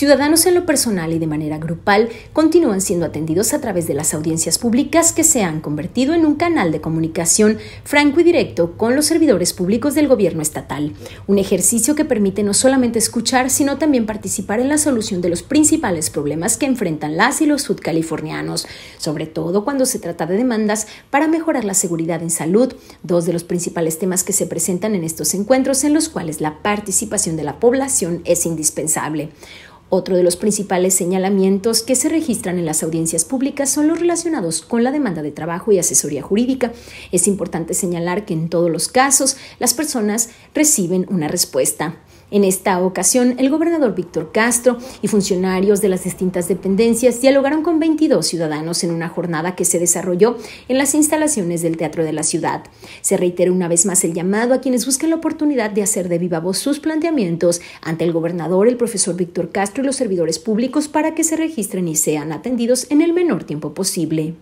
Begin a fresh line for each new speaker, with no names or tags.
ciudadanos en lo personal y de manera grupal continúan siendo atendidos a través de las audiencias públicas que se han convertido en un canal de comunicación franco y directo con los servidores públicos del gobierno estatal, un ejercicio que permite no solamente escuchar, sino también participar en la solución de los principales problemas que enfrentan las y los sudcalifornianos, sobre todo cuando se trata de demandas para mejorar la seguridad en salud, dos de los principales temas que se presentan en estos encuentros en los cuales la participación de la población es indispensable. Otro de los principales señalamientos que se registran en las audiencias públicas son los relacionados con la demanda de trabajo y asesoría jurídica. Es importante señalar que en todos los casos las personas reciben una respuesta. En esta ocasión, el gobernador Víctor Castro y funcionarios de las distintas dependencias dialogaron con 22 ciudadanos en una jornada que se desarrolló en las instalaciones del Teatro de la Ciudad. Se reitera una vez más el llamado a quienes busquen la oportunidad de hacer de viva voz sus planteamientos ante el gobernador, el profesor Víctor Castro y los servidores públicos para que se registren y sean atendidos en el menor tiempo posible.